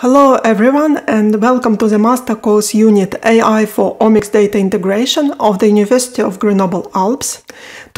Hello everyone and welcome to the Master Course Unit AI for Omics Data Integration of the University of Grenoble Alpes.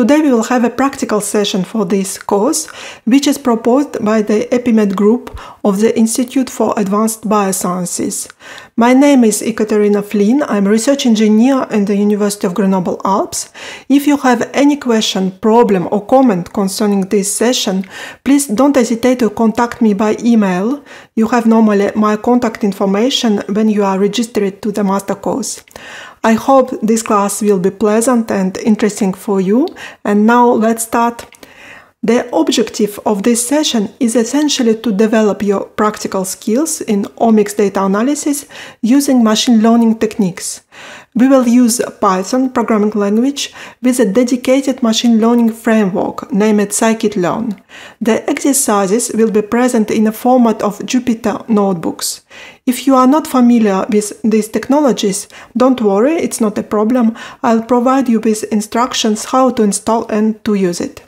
Today we will have a practical session for this course, which is proposed by the EPIMED group of the Institute for Advanced Biosciences. My name is Ekaterina Flin. I'm a research engineer in the University of Grenoble Alpes. If you have any question, problem or comment concerning this session, please don't hesitate to contact me by email. You have normally my contact information when you are registered to the master course. I hope this class will be pleasant and interesting for you. And now let's start. The objective of this session is essentially to develop your practical skills in omics data analysis using machine learning techniques. We will use Python programming language with a dedicated machine learning framework named scikit-learn. The exercises will be present in a format of Jupyter notebooks. If you are not familiar with these technologies, don't worry, it's not a problem. I'll provide you with instructions how to install and to use it.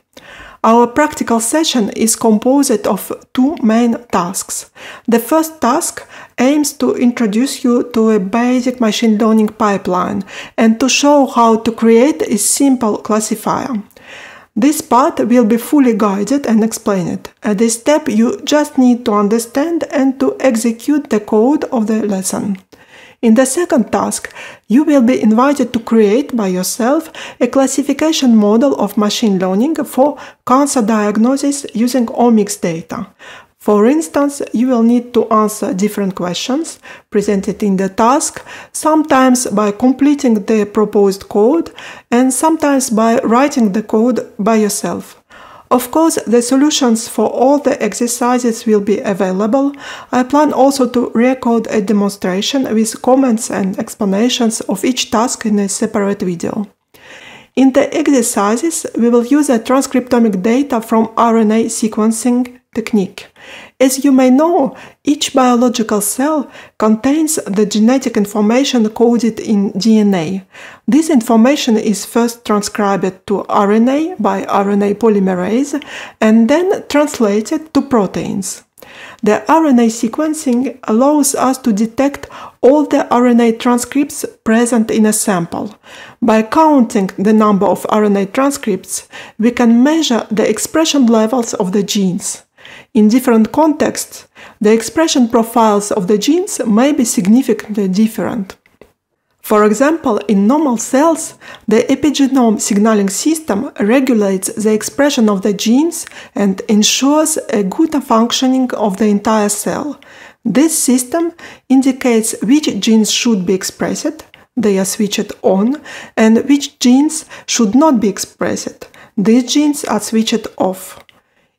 Our practical session is composed of two main tasks. The first task aims to introduce you to a basic machine learning pipeline and to show how to create a simple classifier. This part will be fully guided and explained. At this step, you just need to understand and to execute the code of the lesson. In the second task, you will be invited to create by yourself a classification model of machine learning for cancer diagnosis using omics data. For instance, you will need to answer different questions presented in the task, sometimes by completing the proposed code and sometimes by writing the code by yourself. Of course, the solutions for all the exercises will be available. I plan also to record a demonstration with comments and explanations of each task in a separate video. In the exercises, we will use a transcriptomic data from RNA sequencing technique. As you may know, each biological cell contains the genetic information coded in DNA. This information is first transcribed to RNA by RNA polymerase and then translated to proteins. The RNA sequencing allows us to detect all the RNA transcripts present in a sample. By counting the number of RNA transcripts, we can measure the expression levels of the genes. In different contexts, the expression profiles of the genes may be significantly different. For example, in normal cells, the epigenome signaling system regulates the expression of the genes and ensures a good functioning of the entire cell. This system indicates which genes should be expressed, they are switched on, and which genes should not be expressed, these genes are switched off.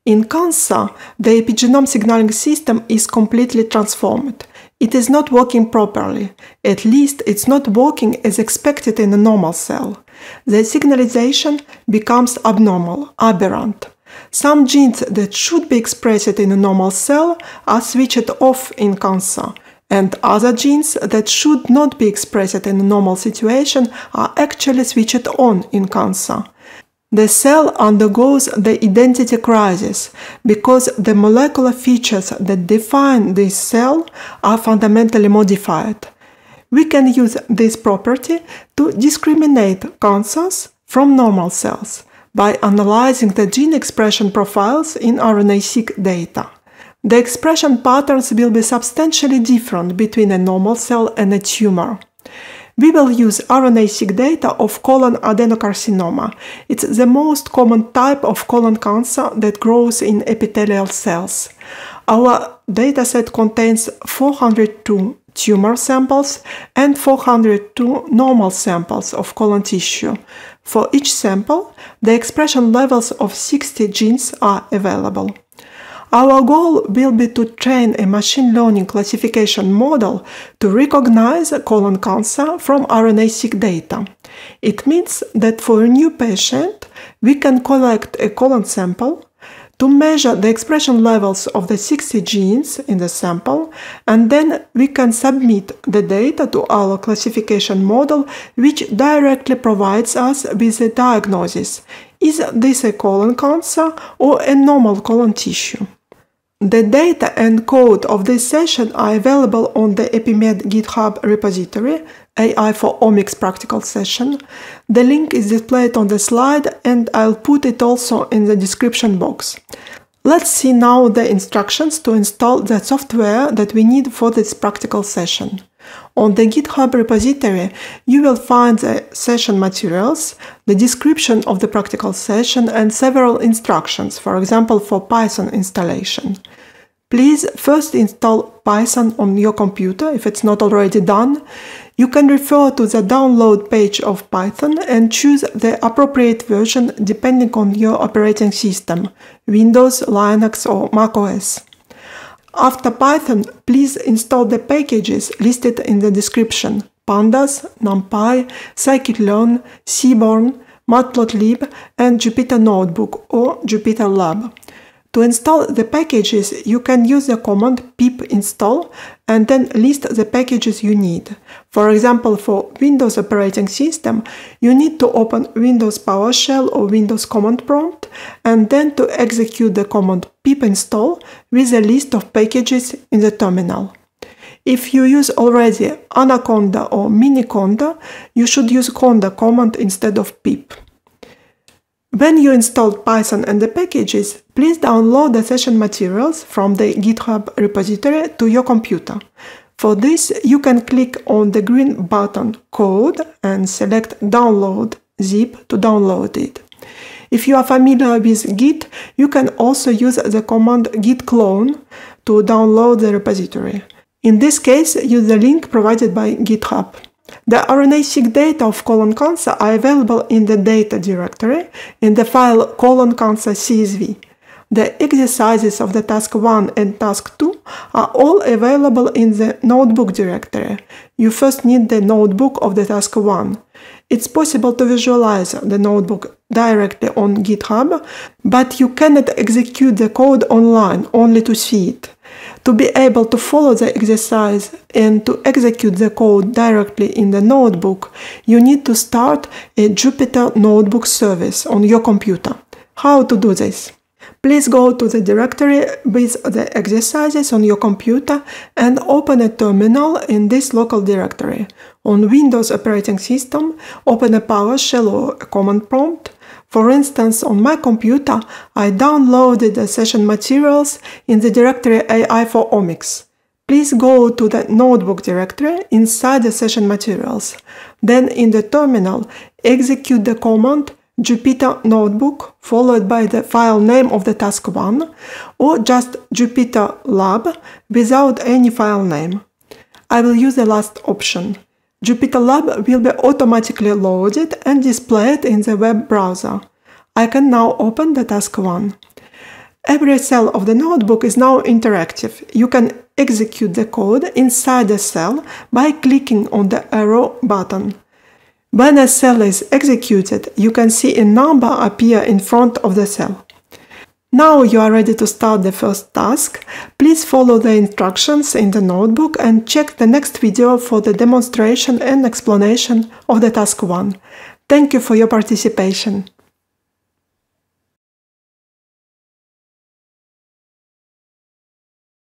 In cancer, the epigenome signaling system is completely transformed. It is not working properly. At least it's not working as expected in a normal cell. The signalization becomes abnormal, aberrant. Some genes that should be expressed in a normal cell are switched off in cancer, and other genes that should not be expressed in a normal situation are actually switched on in cancer. The cell undergoes the identity crisis because the molecular features that define this cell are fundamentally modified. We can use this property to discriminate cancers from normal cells by analyzing the gene expression profiles in RNA-seq data. The expression patterns will be substantially different between a normal cell and a tumor. We will use RNA-seq data of colon adenocarcinoma. It's the most common type of colon cancer that grows in epithelial cells. Our dataset contains 402 tumor samples and 402 normal samples of colon tissue. For each sample, the expression levels of 60 genes are available. Our goal will be to train a machine learning classification model to recognize colon cancer from RNA-seq data. It means that for a new patient, we can collect a colon sample to measure the expression levels of the 60 genes in the sample, and then we can submit the data to our classification model, which directly provides us with a diagnosis. Is this a colon cancer or a normal colon tissue? The data and code of this session are available on the EpiMed GitHub repository, AI for Omics practical session. The link is displayed on the slide and I'll put it also in the description box. Let's see now the instructions to install the software that we need for this practical session. On the GitHub repository, you will find the session materials, the description of the practical session, and several instructions, for example, for Python installation. Please first install Python on your computer if it's not already done. You can refer to the download page of Python and choose the appropriate version depending on your operating system, Windows, Linux or macOS. After Python, please install the packages listed in the description pandas, numpy, scikit-learn, seaborn, matplotlib and Jupyter Notebook or Jupyter Lab. To install the packages, you can use the command pip install and then list the packages you need. For example, for Windows operating system, you need to open Windows PowerShell or Windows command prompt and then to execute the command pip install with a list of packages in the terminal. If you use already Anaconda or Miniconda, you should use conda command instead of pip. When you installed Python and the packages, please download the session materials from the GitHub repository to your computer. For this, you can click on the green button Code and select Download zip to download it. If you are familiar with Git, you can also use the command git clone to download the repository. In this case, use the link provided by GitHub. The RNA-seq data of colon cancer are available in the data directory in the file colon cancer CSV. The exercises of the task 1 and task 2 are all available in the notebook directory. You first need the notebook of the task 1. It's possible to visualize the notebook directly on GitHub, but you cannot execute the code online, only to see it. To be able to follow the exercise and to execute the code directly in the notebook, you need to start a Jupyter Notebook service on your computer. How to do this? Please go to the directory with the exercises on your computer and open a terminal in this local directory. On Windows operating system, open a PowerShell or a command prompt for instance, on my computer, I downloaded the session materials in the directory AI for Omics. Please go to the notebook directory inside the session materials. Then in the terminal, execute the command Jupyter Notebook followed by the file name of the task 1 or just Jupyter Lab without any file name. I will use the last option. Jupyter Lab will be automatically loaded and displayed in the web browser. I can now open the task 1. Every cell of the notebook is now interactive. You can execute the code inside the cell by clicking on the arrow button. When a cell is executed, you can see a number appear in front of the cell. Now you are ready to start the first task. Please follow the instructions in the notebook and check the next video for the demonstration and explanation of the task 1. Thank you for your participation.